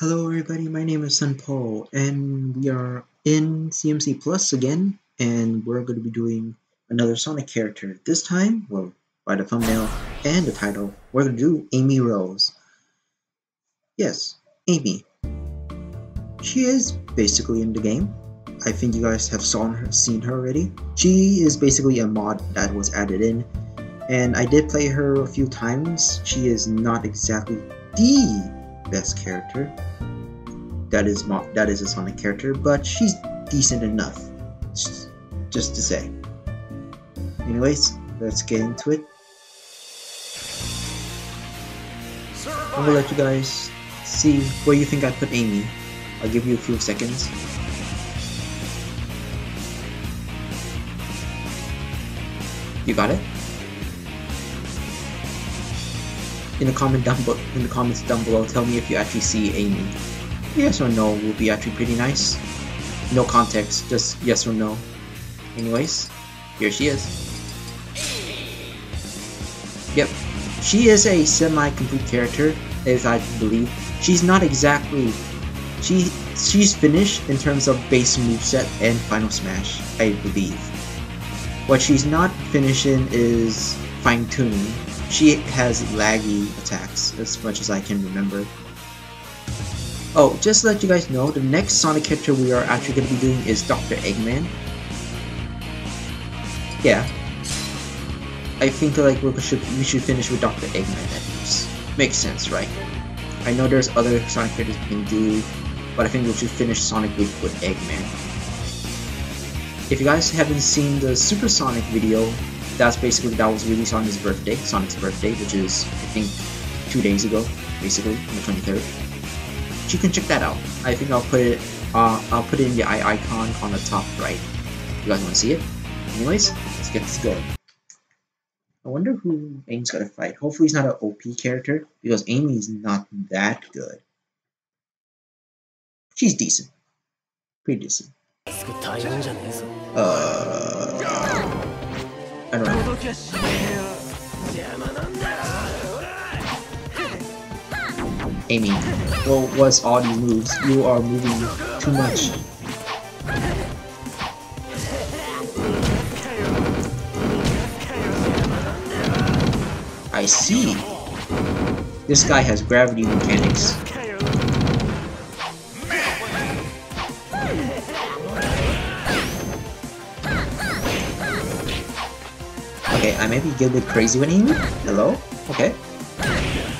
Hello everybody, my name is Son Po, and we are in CMC Plus again, and we're going to be doing another Sonic character. This time, well, by the thumbnail and the title, we're going to do Amy Rose. Yes, Amy. She is basically in the game. I think you guys have saw her, seen her already. She is basically a mod that was added in, and I did play her a few times. She is not exactly the best character. That is that is a Sonic character, but she's decent enough. Just to say. Anyways, let's get into it. I'm gonna let you guys see where you think I put Amy. I'll give you a few seconds. You got it? In the comment down below, in the comments down below, tell me if you actually see Amy. Yes or no will be actually pretty nice. No context, just yes or no. Anyways, here she is. Yep, she is a semi-complete character, as I believe. She's not exactly... She She's finished in terms of base moveset and Final Smash, I believe. What she's not finishing is fine-tuning, she has laggy attacks, as much as I can remember. Oh, just to let you guys know, the next Sonic character we are actually going to be doing is Dr. Eggman. Yeah. I think like we should we should finish with Dr. Eggman at least. Makes sense, right? I know there's other Sonic characters we can do, but I think we should finish Sonic with, with Eggman. If you guys haven't seen the Super Sonic video, that's basically that was released on his birthday, Sonic's birthday, which is I think two days ago, basically on the 23rd. You can check that out. I think I'll put it uh, I'll put it in the eye icon on the top right. You guys want to see it? Anyways, let's get this going. I wonder who Amy's gonna fight. Hopefully he's not an OP character because Amy's not that good. She's decent. Pretty decent. Uh I don't know. Amy, well, what's all these moves? You are moving too much. I see. This guy has gravity mechanics. I may be a bit crazy when Amy. Hello? Okay.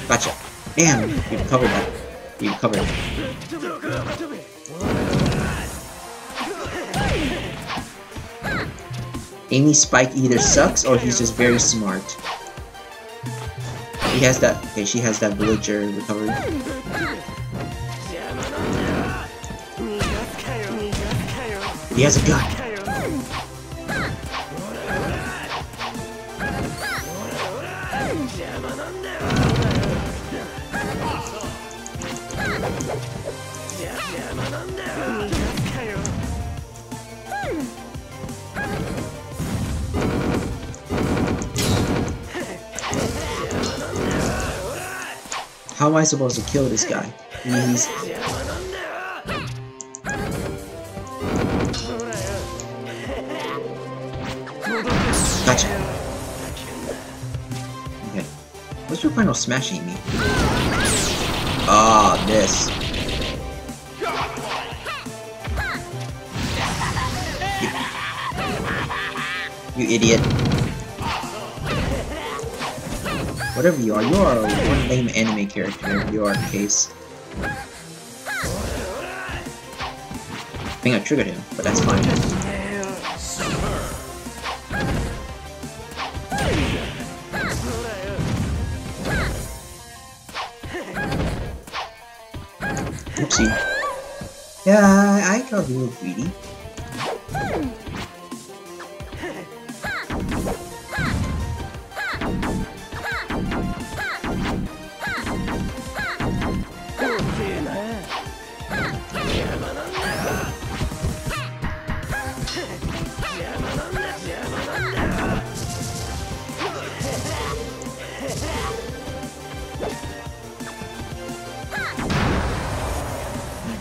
Gotcha. Damn, you covered that. You covered it. Amy Spike either sucks or he's just very smart. He has that. Okay, she has that villager recovery. He has a gun. How am I supposed to kill this guy? He's... Gotcha. Okay. What's your final smashing me? Ah, this. You, you idiot. Whatever you are, you are a one lame anime character in your case. I think I triggered him, but that's fine. Oopsie. Yeah, I got a little greedy.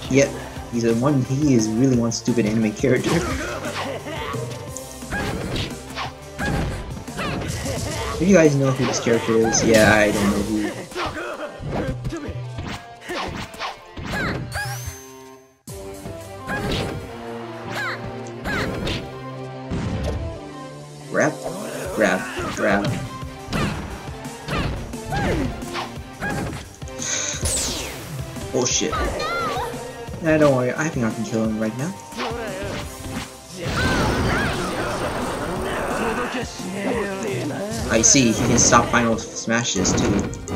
Yep, he's a one. He is really one stupid anime character. If you guys know who this character is, yeah, I don't know who. Grab, grab, grab. Oh shit. Nah, don't worry, I think I can kill him right now. I see, he can stop final smashes too.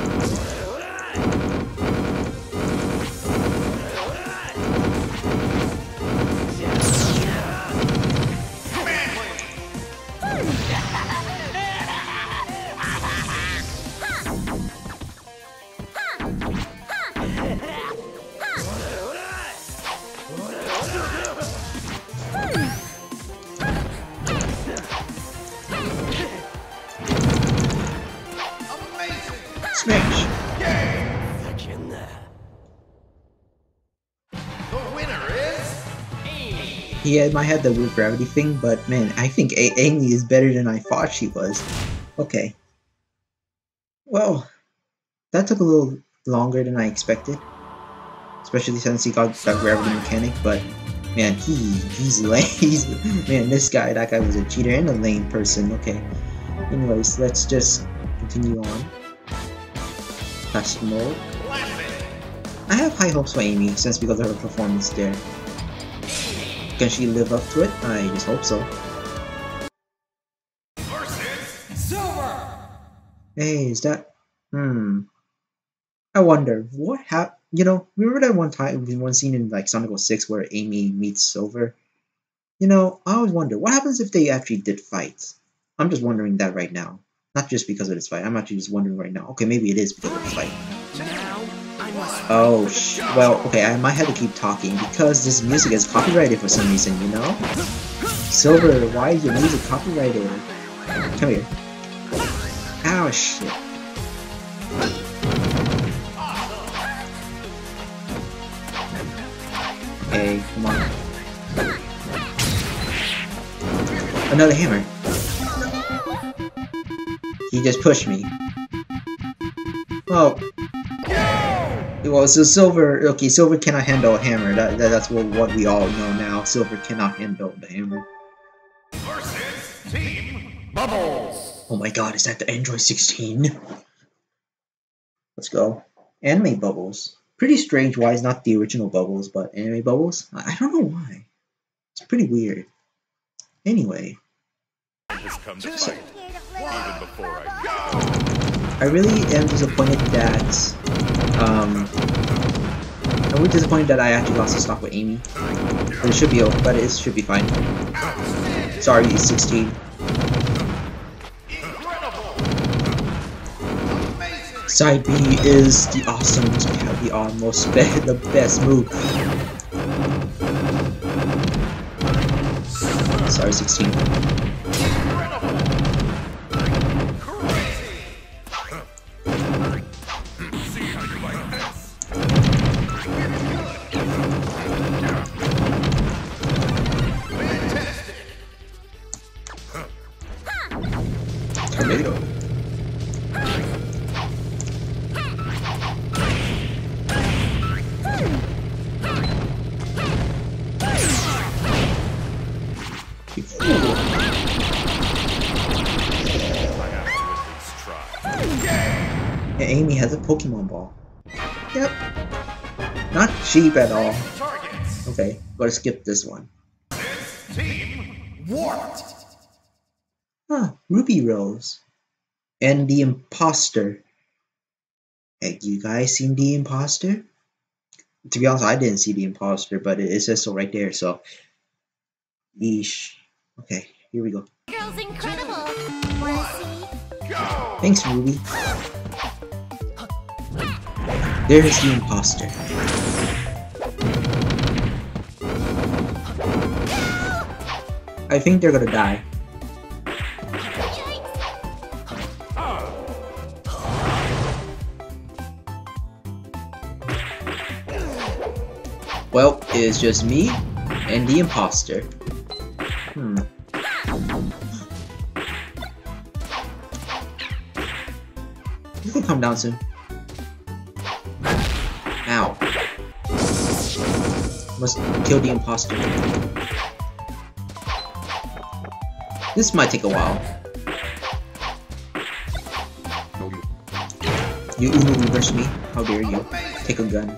He had, might have the weird gravity thing, but man, I think A Amy is better than I thought she was. Okay. Well, that took a little longer than I expected. Especially since he got that gravity mechanic, but man, he he's lame. Man, this guy, that guy was a cheater and a lame person. Okay. Anyways, let's just continue on. Fast mode. I have high hopes for Amy, since because of her performance there. Can she live up to it? I just hope so. Hey, is that... Hmm. I wonder, what hap... You know, remember that one time, one scene in like Sonic 06 where Amy meets Silver? You know, I always wonder, what happens if they actually did fight? I'm just wondering that right now. Not just because of this fight, I'm actually just wondering right now. Okay, maybe it is because of this fight. Oh, sh well, okay, I might have to keep talking because this music is copyrighted for some reason, you know? Silver, why is your music copyrighted? Come here. Ow, shit. Okay, come on. Another hammer. He just pushed me. Oh, well, so Silver, okay, Silver cannot handle a hammer. That, that that's what, what we all know now. Silver cannot handle the hammer. versus Team Bubbles. Oh my god, is that the Android 16? Let's go. Anime Bubbles. Pretty strange why it's not the original Bubbles, but Anime Bubbles? I, I don't know why. It's pretty weird. Anyway, has come to fight, even before I I really am disappointed that, um, I'm really disappointed that I actually lost a stock with Amy. But it should be, o- but it should be fine. Sorry, 16. Side B is the awesome, the almost be the best move. Sorry, 16. And Amy has a Pokemon ball. Yep. Not cheap at all. Okay, gotta skip this one. Team Warped. Huh, Ruby Rose. And the Imposter. Hey, you guys seen the Imposter? To be honest, I didn't see the Imposter, but it, says so right there, so. Yeesh. Okay, here we go. Girl's incredible. Go. Thanks, Ruby. There's the Imposter. I think they're gonna die. Well, it's just me and the imposter. Hmm. Come down soon. Ow. Must kill the imposter. This might take a while. You Uno reverse me? How dare you? Take a gun.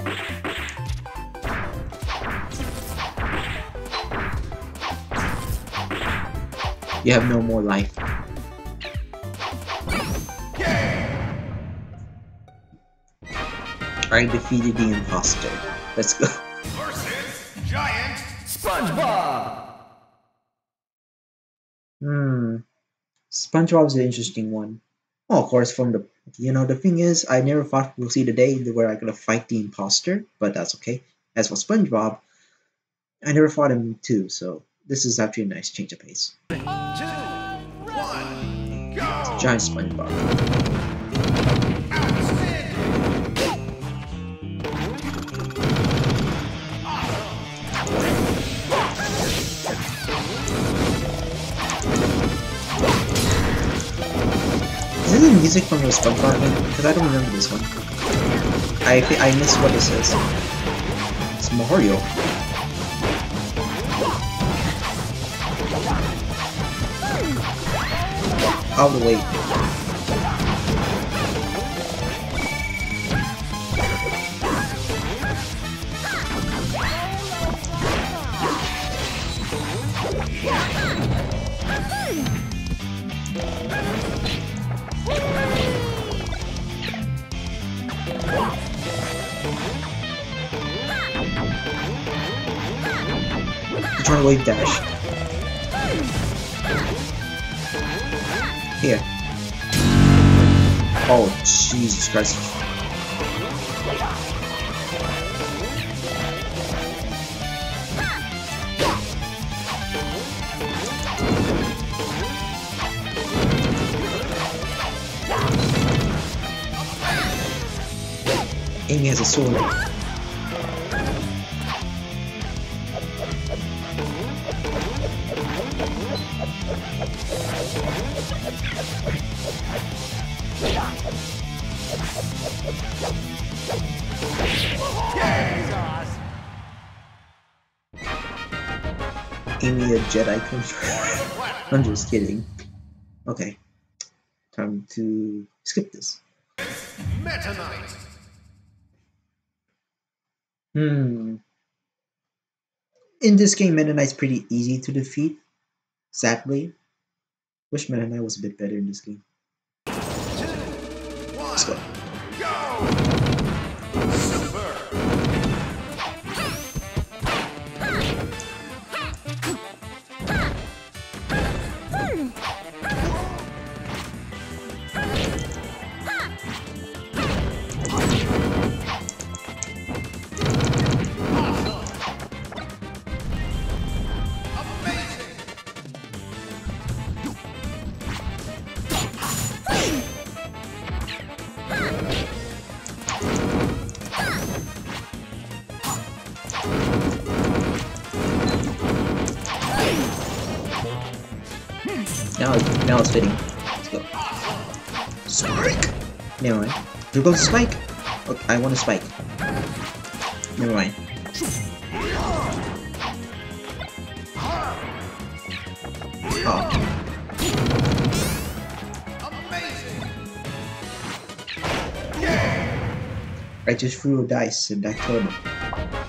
You have no more life. I defeated the imposter. Let's go. Versus Giant SpongeBob! Hmm. SpongeBob is an interesting one. Oh, of course, from the you know the thing is, I never thought we'll see the day where I'm gonna fight the imposter, but that's okay. As for SpongeBob, I never fought him too, so this is actually a nice change of pace. two, one, go! Giant SpongeBob. The music from the SpongeBob? Because I don't remember this one. I thi- I missed what it says. It's Mario. Oh, Out of Wave dash. Here. Oh, Jesus Christ. Amy has a sword. I'm just kidding. Okay. Time to skip this. Meta Knight! Hmm. In this game, Meta Knight's pretty easy to defeat. Sadly. Wish Meta Knight was a bit better in this game. Let's go. go! Super! Now, it's fitting. Let's go. Spike! Never mind. Here goes Spike! Okay, I want a Spike. Never mind. Oh, I just threw a dice and that him.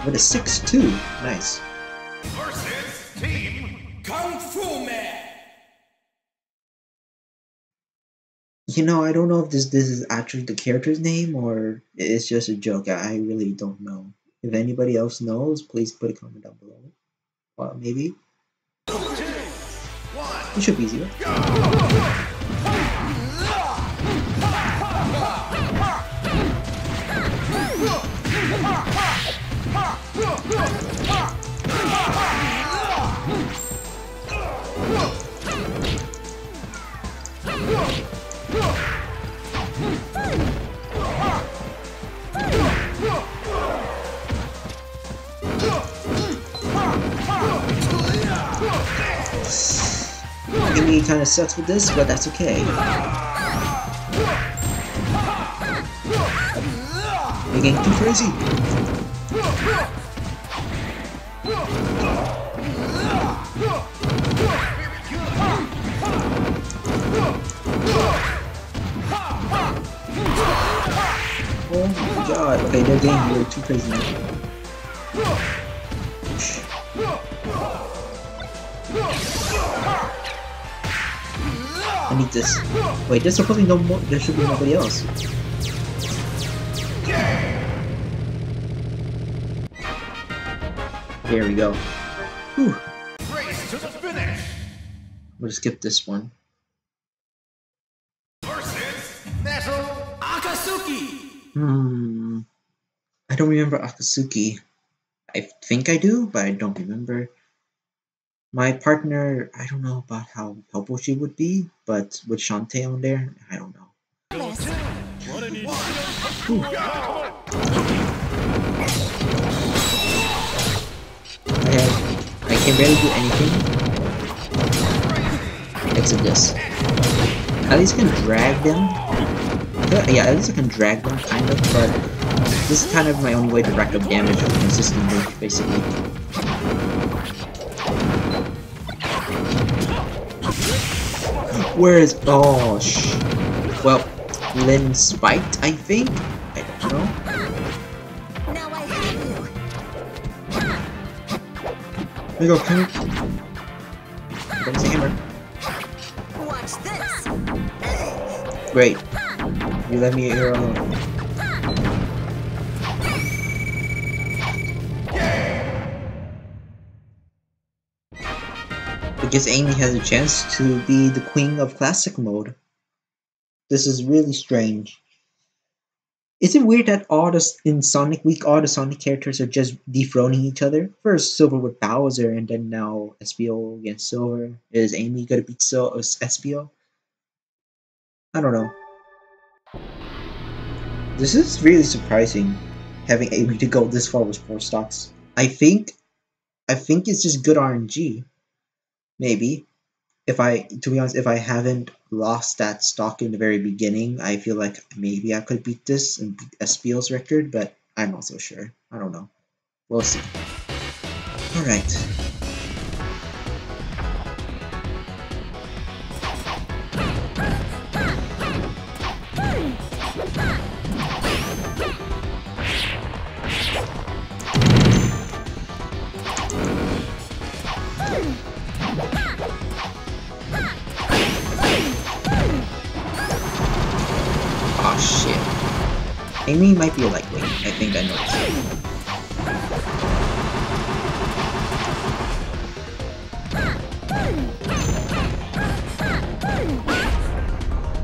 With a 6-2. Nice. you know, I don't know if this this is actually the character's name or it's just a joke. I really don't know. If anybody else knows, please put a comment down below. Well, maybe. It should be easier. Go! Amy kind of sucks with this, but that's okay. You're getting too crazy. Oh my god. Okay, they're getting way too crazy now. I need this. Wait, there's be no more. There should be nobody else. There we go. Whew. We'll skip this one. Hmm. I don't remember Akatsuki. I think I do, but I don't remember. My partner, I don't know about how helpful she would be, but with Shantae on there, I don't know. I have, I can barely do anything except this. At least I can drag them. Yeah, at least I can drag them, kind of, but this is kind of my only way to rack up damage consistently, basically. Where is... Oh, sh... Well, Lin spiked, I think? I don't know. Now I have you. There you go, come here. There's a hammer. Watch this. Great. You let me here alone. Because Amy has a chance to be the queen of classic mode. This is really strange. Is it weird that all the in Sonic Week all the Sonic characters are just dethroning each other? First Silver with Bowser, and then now Espio against Silver. Is Amy gonna beat Sil- uh, Espio? I don't know. This is really surprising, having Amy to go this far with sports stocks. I think, I think it's just good RNG. Maybe, if I, to be honest, if I haven't lost that stock in the very beginning, I feel like maybe I could beat this and beat record, but I'm not so sure. I don't know. We'll see. All Amy might be a lightweight. I think I know.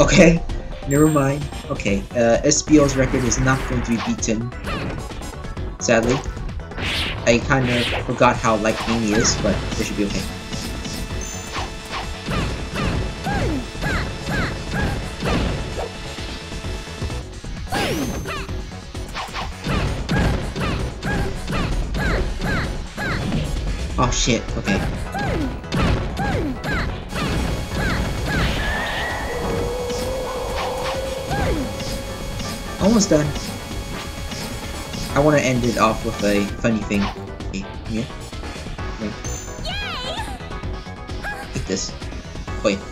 Okay, never mind. Okay, uh, Espio's record is not going to be beaten. Sadly. I kind of forgot how light Amy is, but it should be okay. Oh shit, okay. Almost done. I want to end it off with a funny thing. Yeah. Wait. Take this. Wait.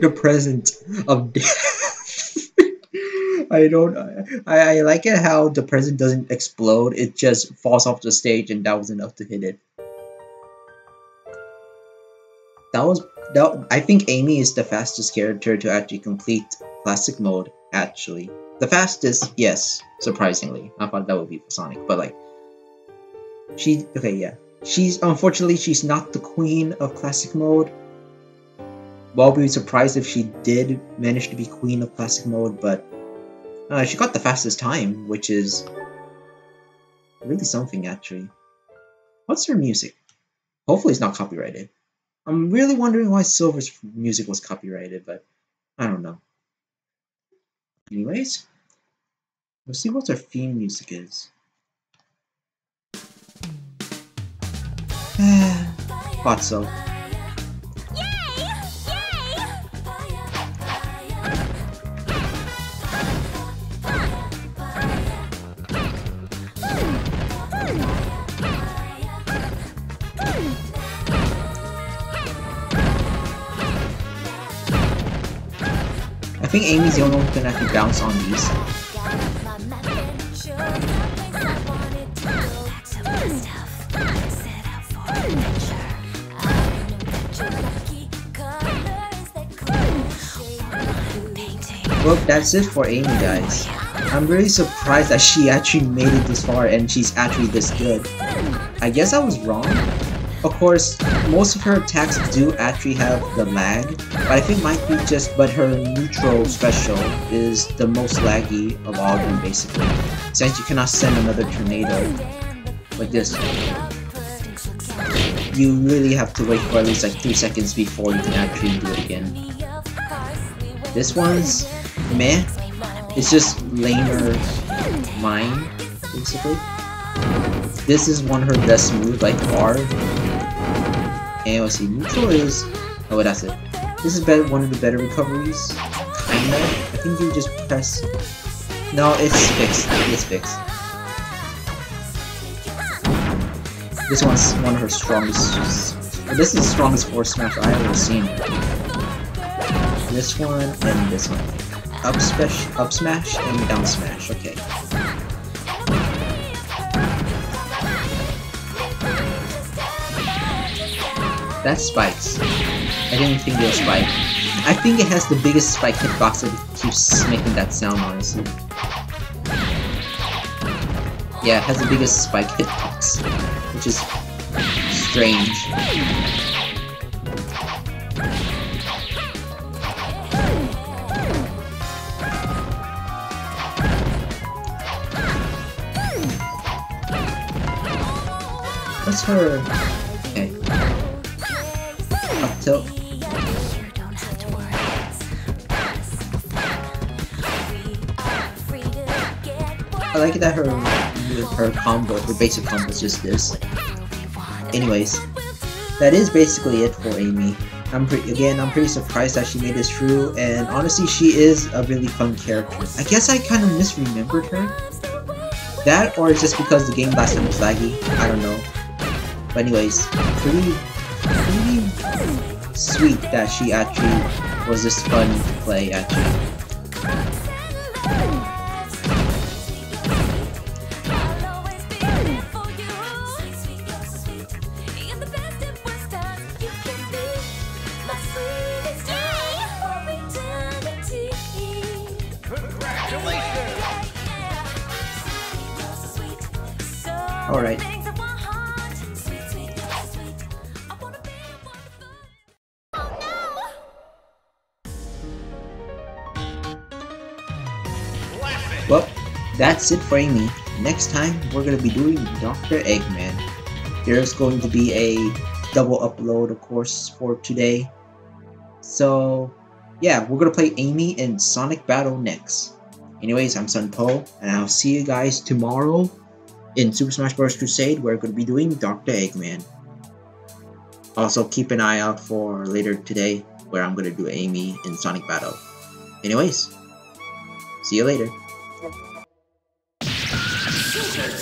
the present of death. I don't. I, I I like it how the present doesn't explode. It just falls off the stage, and that was enough to hit it. That was that. I think Amy is the fastest character to actually complete classic mode. Actually, the fastest, yes, surprisingly. I thought that would be for Sonic, but like, she okay, yeah. She's unfortunately she's not the queen of classic mode. Well, I'll be surprised if she did manage to be queen of classic mode, but uh, she got the fastest time, which is really something actually. What's her music? Hopefully, it's not copyrighted. I'm really wondering why Silver's music was copyrighted, but I don't know. Anyways, Let's see what her theme music is. Thought so. I think Amy's the only one who can actually bounce on these. Well, that's it for Amy, guys. I'm really surprised that she actually made it this far and she's actually this good. I guess I was wrong. Of course, most of her attacks do actually have the lag, but I think might be just but her neutral special is the most laggy of all of them basically, since you cannot send another tornado like this. You really have to wait for at least like 3 seconds before you can actually do it again. This one's meh. It's just lamer mine, basically. This is one of her best moves by far. See, neutral is... Oh, that's it. This is better, one of the better recoveries. Kinda. I think you just press... No, it's fixed. It's fixed. This one's one of her strongest... This is the strongest force smash I've ever seen. This one and this one. Up smash, up smash, and down smash. Okay. That's spikes. I didn't think it was spike. I think it has the biggest spike hitbox that keeps making that sound, honestly. Yeah, it has the biggest spike hitbox, which is strange. What's her... like that her her combo, her basic combo is just this. Anyways, that is basically it for Amy. I'm pretty again, I'm pretty surprised that she made this through, and honestly, she is a really fun character. I guess I kind of misremembered her. That, or just because the game last time was laggy. I don't know. But anyways, pretty, pretty sweet that she actually was this fun to play. Actually. Well, that's it for Amy. Next time, we're gonna be doing Dr. Eggman. There's going to be a double upload, of course, for today. So, yeah, we're gonna play Amy in Sonic Battle next. Anyways, I'm Son Po, and I'll see you guys tomorrow in Super Smash Bros. Crusade, we're going to be doing Dr. Eggman. Also, keep an eye out for later today, where I'm going to do Amy in Sonic Battle. Anyways, see you later. Super